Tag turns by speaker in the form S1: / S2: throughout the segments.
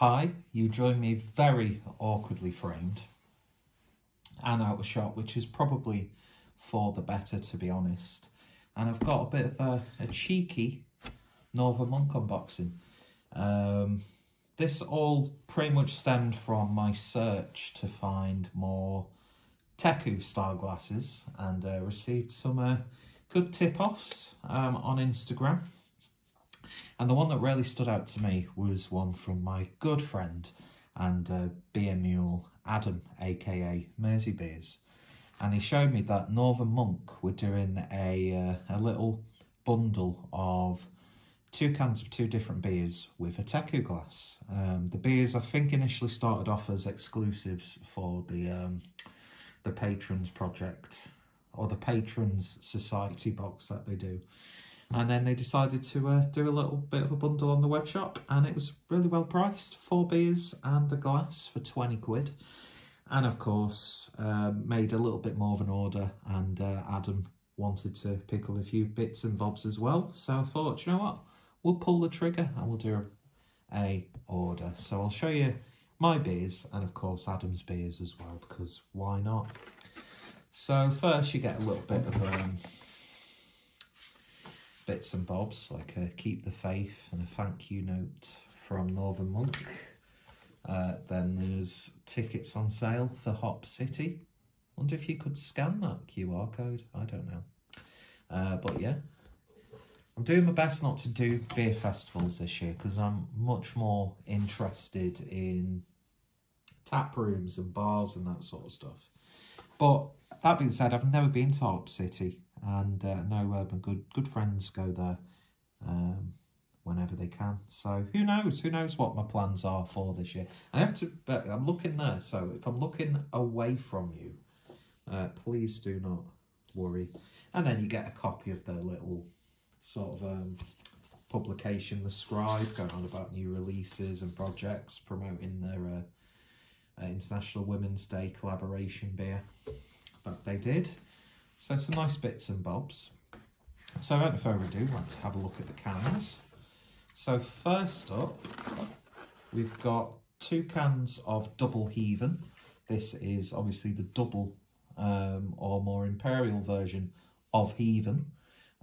S1: Hi, you join me very awkwardly framed and out of shot, which is probably for the better, to be honest. And I've got a bit of a, a cheeky Northern Monk unboxing. Um, this all pretty much stemmed from my search to find more Teku style glasses and uh, received some uh, good tip-offs um, on Instagram. And the one that really stood out to me was one from my good friend and uh, beer mule Adam, aka Mersey Beers. And he showed me that Northern Monk were doing a, uh, a little bundle of two cans of two different beers with a Teku glass. Um, the beers I think initially started off as exclusives for the um, the patrons project or the patrons society box that they do. And then they decided to uh, do a little bit of a bundle on the web shop and it was really well priced. Four beers and a glass for 20 quid. And of course, uh, made a little bit more of an order and uh, Adam wanted to pick up a few bits and bobs as well. So I thought, you know what, we'll pull the trigger and we'll do a, a order. So I'll show you my beers and of course Adam's beers as well because why not? So first you get a little bit of um, bits and bobs like a keep the faith and a thank you note from Northern Monk. Uh, then there's tickets on sale for Hop City. Wonder if you could scan that QR code. I don't know. Uh, but yeah, I'm doing my best not to do beer festivals this year because I'm much more interested in tap rooms and bars and that sort of stuff. But that being said, I've never been to Hop City and uh, uh, my good good friends go there um, whenever they can. So who knows? Who knows what my plans are for this year? I have to. I'm looking there. So if I'm looking away from you, uh, please do not worry. And then you get a copy of their little sort of um, publication, the Scribe, going on about new releases and projects, promoting their uh, uh, International Women's Day collaboration beer. But they did. So some nice bits and bobs. So without further ado, let's have a look at the cans. So first up, we've got two cans of Double Heathen. This is obviously the double um, or more imperial version of Heathen.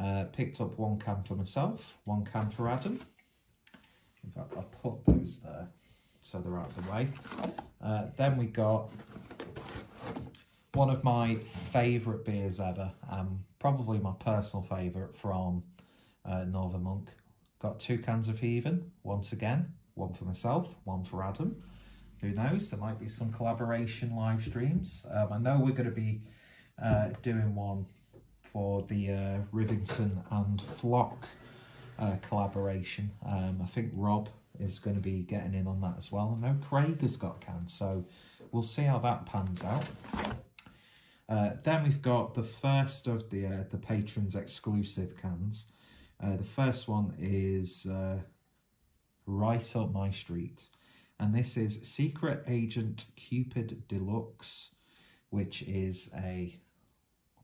S1: Uh, picked up one can for myself, one can for Adam. In fact, I'll put those there so they're out of the way. Uh, then we got one of my favourite beers ever, um, probably my personal favourite from uh, Northern Monk. Got two cans of Heathen, once again, one for myself, one for Adam. Who knows, there might be some collaboration live streams. Um, I know we're going to be uh, doing one for the uh, Rivington and Flock uh, collaboration. Um, I think Rob is going to be getting in on that as well. I know Craig has got cans, so we'll see how that pans out. Uh, then we've got the first of the uh, the patrons exclusive cans. Uh, the first one is uh, right up my street, and this is Secret Agent Cupid Deluxe, which is a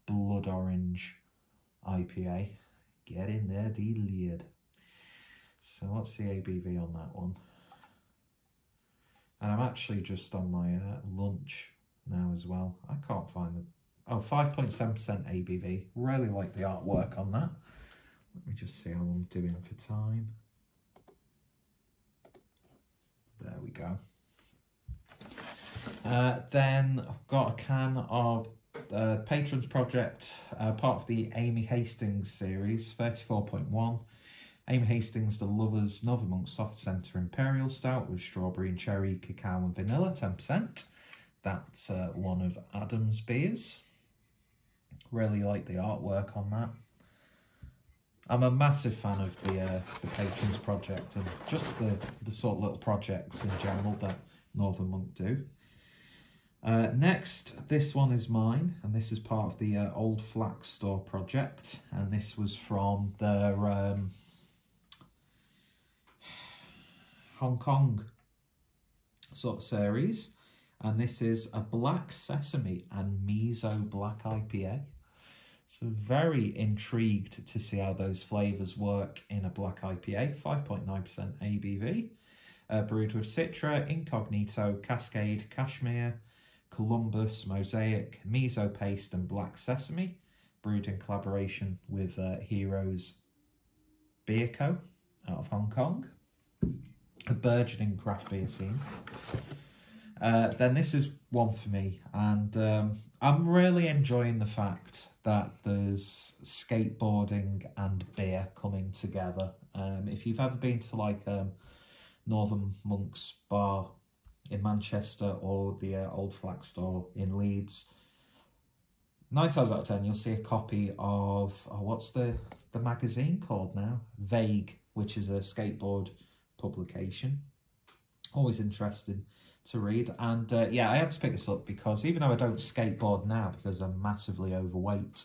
S1: blood orange IPA. Get in there, delayed. So what's the ABV on that one? And I'm actually just on my uh, lunch now as well. I can't find the Oh, 5.7% ABV. Really like the artwork on that. Let me just see how I'm doing for time. There we go. Uh, then I've got a can of uh, Patrons Project, uh, part of the Amy Hastings series, 34.1. Amy Hastings, The Lovers, Northern Monk Soft Centre Imperial Stout with strawberry and cherry, cacao and vanilla, 10%. That's uh, one of Adam's beers. Really like the artwork on that. I'm a massive fan of the uh, the Patrons project and just the, the sort of little projects in general that Northern Monk do. Uh, next, this one is mine, and this is part of the uh, Old Flax Store project, and this was from their um, Hong Kong sort of series, and this is a Black Sesame and Miso Black IPA. So very intrigued to see how those flavours work in a black IPA, 5.9% ABV. uh, brewed with Citra, Incognito, Cascade, Cashmere, Columbus, Mosaic, Miso Paste and Black Sesame, brewed in collaboration with uh, Heroes Beer Co. out of Hong Kong. A burgeoning craft beer scene. Uh, then this is one for me, and um, I'm really enjoying the fact that there's skateboarding and beer coming together. Um, if you've ever been to like um, Northern Monks Bar in Manchester or the uh, Old Flax Store in Leeds, nine times out of ten you'll see a copy of oh, what's the the magazine called now? Vague, which is a skateboard publication. Always interesting to read. And uh, yeah, I had to pick this up because even though I don't skateboard now because I'm massively overweight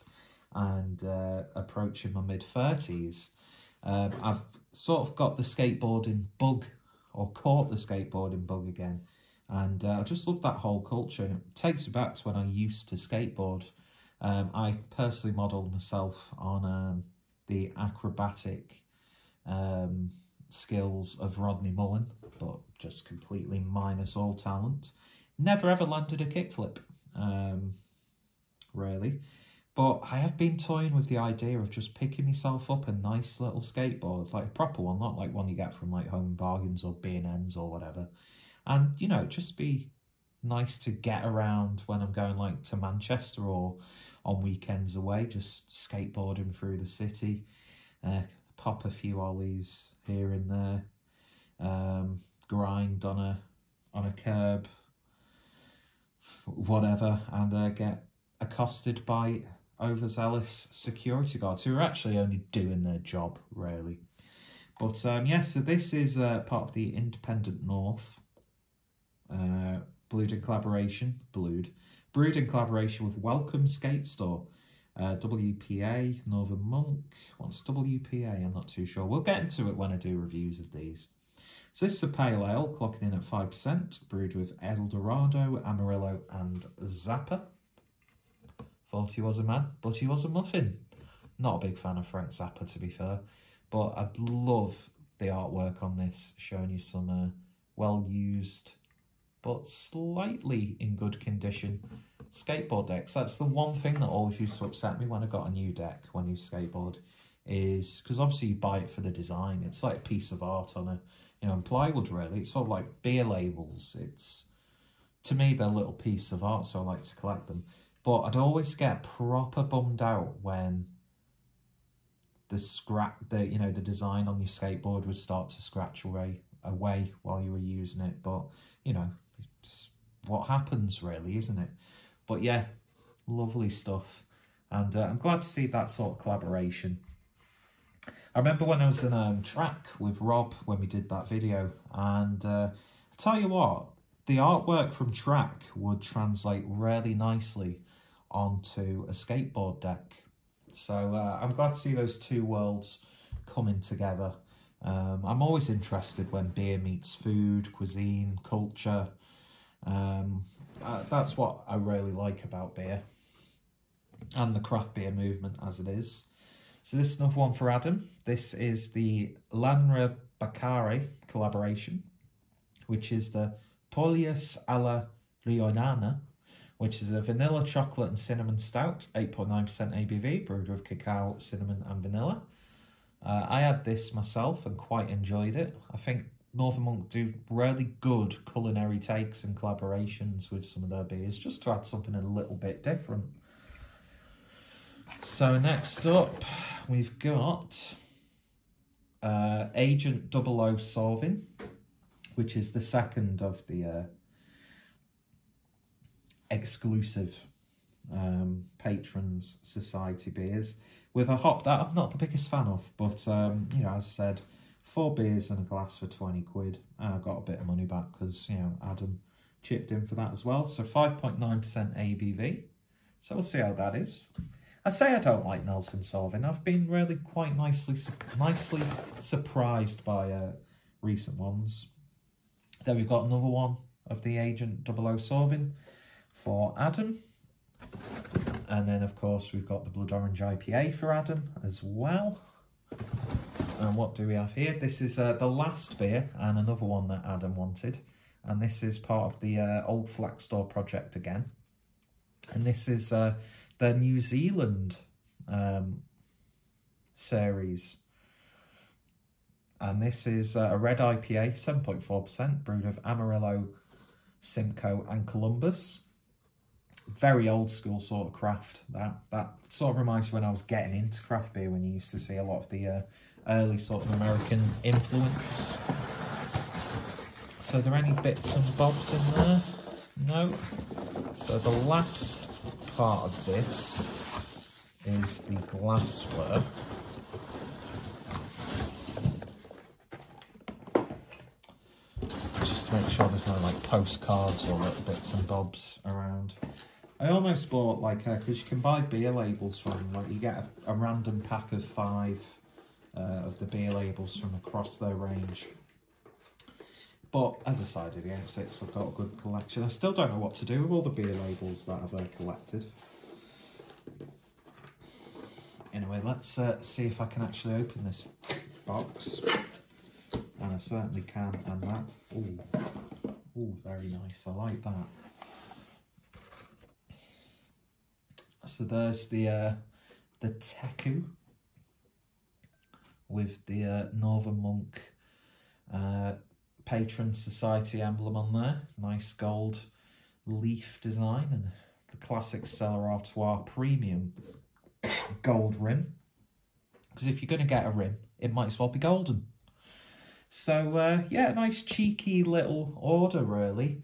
S1: and uh, approaching my mid 30s, um, I've sort of got the skateboarding bug or caught the skateboarding bug again. And uh, I just love that whole culture. And it takes me back to when I used to skateboard. Um, I personally modelled myself on um, the acrobatic um, skills of Rodney Mullen, but just completely minus all talent. Never ever landed a kickflip, um, really. But I have been toying with the idea of just picking myself up a nice little skateboard, like a proper one, not like one you get from like Home Bargains or B&M's or whatever. And, you know, just be nice to get around when I'm going like to Manchester or on weekends away, just skateboarding through the city. Uh, pop a few ollies here and there, um, grind on a on a curb, whatever, and uh, get accosted by overzealous security guards who are actually only doing their job, really. But um, yeah, so this is uh, part of the Independent North, uh, brewed in collaboration, brewed, brewed in collaboration with Welcome Skate Store, uh, WPA, Northern Monk. What's WPA? I'm not too sure. We'll get into it when I do reviews of these. So this is a pale ale, clocking in at 5%, brewed with Eldorado, Amarillo and Zappa. Thought he was a man, but he was a muffin. Not a big fan of Frank Zappa, to be fair. But I'd love the artwork on this, showing you some uh, well-used, but slightly in good condition skateboard decks. That's the one thing that always used to upset me when I got a new deck, when you skateboard, is because obviously you buy it for the design. It's like a piece of art on a, you know, in plywood really. It's sort of like beer labels. It's, to me, they're a little piece of art, so I like to collect them. But I'd always get proper bummed out when the scrap, the you know, the design on your skateboard would start to scratch away away while you were using it. But you know, it's what happens really, isn't it? But yeah, lovely stuff. And uh, I'm glad to see that sort of collaboration. I remember when I was in um, track with Rob when we did that video. And uh, I tell you what, the artwork from track would translate really nicely onto a skateboard deck. So uh, I'm glad to see those two worlds coming together. Um, I'm always interested when beer meets food, cuisine, culture. Um, uh, that's what I really like about beer and the craft beer movement as it is. So this is another one for Adam. This is the Lanra Bacare collaboration, which is the Polius alla Rionana, which is a vanilla chocolate and cinnamon stout, 8.9% ABV, brewed with cacao, cinnamon and vanilla. Uh, I had this myself and quite enjoyed it. I think Northern Monk do really good culinary takes and collaborations with some of their beers, just to add something a little bit different. So next up, we've got uh, Agent 00 Sauvin, which is the second of the uh, exclusive um, Patrons Society beers, with a hop that I'm not the biggest fan of, but, um, you know, as I said, four beers and a glass for 20 quid. And I got a bit of money back because, you know, Adam chipped in for that as well. So 5.9% ABV. So we'll see how that is. I say I don't like Nelson Sauvin. I've been really quite nicely nicely surprised by uh, recent ones. Then we've got another one of the Agent 00 Sauvin for Adam. And then, of course, we've got the Blood Orange IPA for Adam as well. And what do we have here? This is uh, the last beer and another one that Adam wanted. And this is part of the uh, Old Flax Store project again. And this is uh, the New Zealand um, series. And this is uh, a red IPA, 7.4%, brewed of Amarillo, Simcoe and Columbus. Very old school sort of craft. That that sort of reminds me when I was getting into craft beer when you used to see a lot of the uh, early sort of American influence. So are there any bits and bobs in there? No. So the last part of this is the glassware. Just to make sure there's no like postcards or little bits and bobs around. I almost bought like, because you can buy beer labels from, like you get a, a random pack of five uh, of the beer labels from across their range. But I decided against it because I've got a good collection. I still don't know what to do with all the beer labels that I've uh, collected. Anyway, let's uh, see if I can actually open this box. And I certainly can, and that, ooh, ooh, very nice, I like that. So there's the uh, the Teku with the uh, Northern Monk uh, Patron Society emblem on there. Nice gold leaf design and the classic Stella Artois premium gold rim. Because if you're going to get a rim, it might as well be golden. So, uh, yeah, nice cheeky little order, really.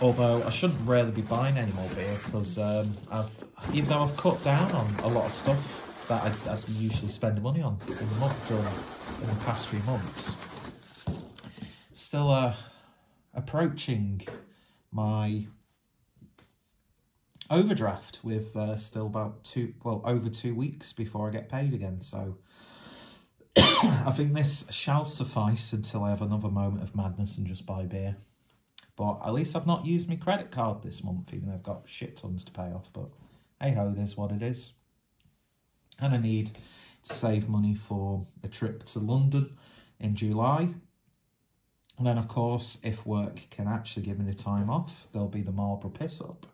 S1: Although I shouldn't really be buying any more beer because um, I've, even though I've cut down on a lot of stuff that I, I usually spend money on in the month during in the past few months, still uh, approaching my overdraft with uh, still about two, well, over two weeks before I get paid again. So I think this shall suffice until I have another moment of madness and just buy beer. But at least I've not used my credit card this month, even though I've got shit tons to pay off. But hey ho, is what it is. And I need to save money for a trip to London in July. And then, of course, if work can actually give me the time off, there'll be the Marlborough Piss Up.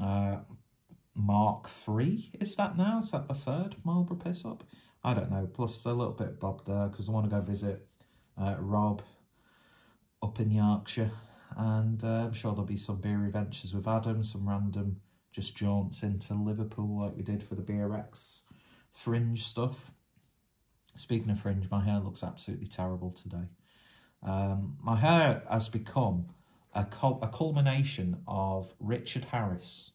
S1: Uh, Mark 3, is that now? Is that the third Marlborough Piss Up? I don't know. Plus a little bit Bob there because I want to go visit uh, Rob up in Yorkshire and uh, I'm sure there'll be some beer adventures with Adam, some random just jaunts into Liverpool like we did for the BRX fringe stuff. Speaking of fringe, my hair looks absolutely terrible today. Um, my hair has become a, cul a culmination of Richard Harris,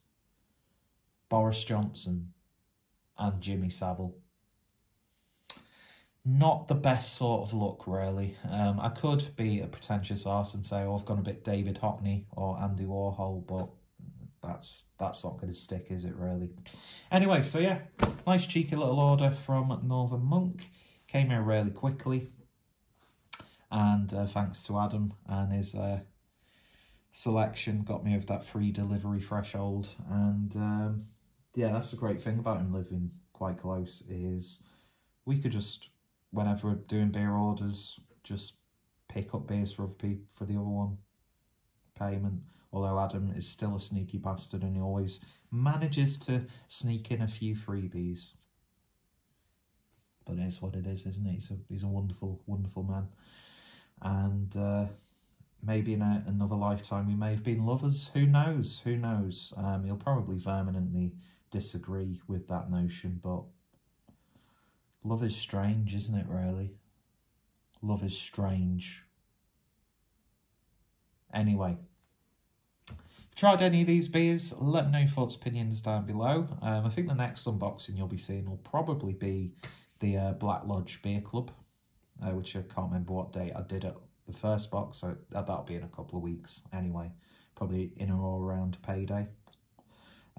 S1: Boris Johnson, and Jimmy Savile not the best sort of look, really. Um, I could be a pretentious arse and say, oh, I've gone a bit David Hockney or Andy Warhol, but that's that's not going to stick, is it, really? Anyway, so yeah, nice cheeky little order from Northern Monk. Came here really quickly. And uh, thanks to Adam and his uh, selection, got me over that free delivery threshold. And um, yeah, that's the great thing about him living quite close is we could just whenever we're doing beer orders, just pick up beers for other people for the other one payment. Although Adam is still a sneaky bastard and he always manages to sneak in a few freebies. But it's what it is, isn't it? He's a, he's a wonderful, wonderful man. And uh, maybe in a, another lifetime we may have been lovers. Who knows? Who knows? Um, he'll probably vehemently disagree with that notion, but Love is strange, isn't it, really? Love is strange. Anyway, tried any of these beers, let me know your thoughts, opinions down below. Um, I think the next unboxing you'll be seeing will probably be the uh, Black Lodge Beer Club, uh, which I can't remember what date I did it. The first box, so that'll be in a couple of weeks anyway, probably in or around payday.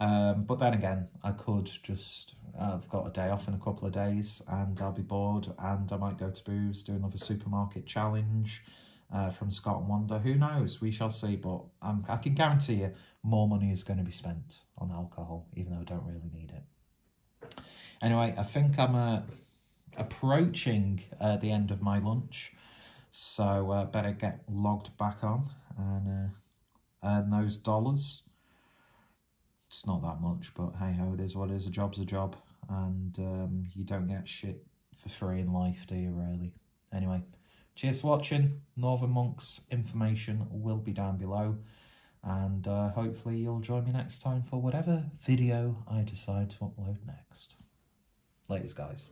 S1: Um, but then again, I could just, I've got a day off in a couple of days and I'll be bored and I might go to Booths, do another supermarket challenge uh, from Scott and Wonder. Who knows? We shall see. But um, I can guarantee you more money is going to be spent on alcohol, even though I don't really need it. Anyway, I think I'm uh, approaching uh, the end of my lunch, so uh, better get logged back on and uh, earn those dollars. It's not that much, but hey ho, it is what it is. A job's a job, and um, you don't get shit for free in life, do you, really? Anyway, cheers for watching. Northern Monks information will be down below, and uh, hopefully you'll join me next time for whatever video I decide to upload next. Ladies, guys.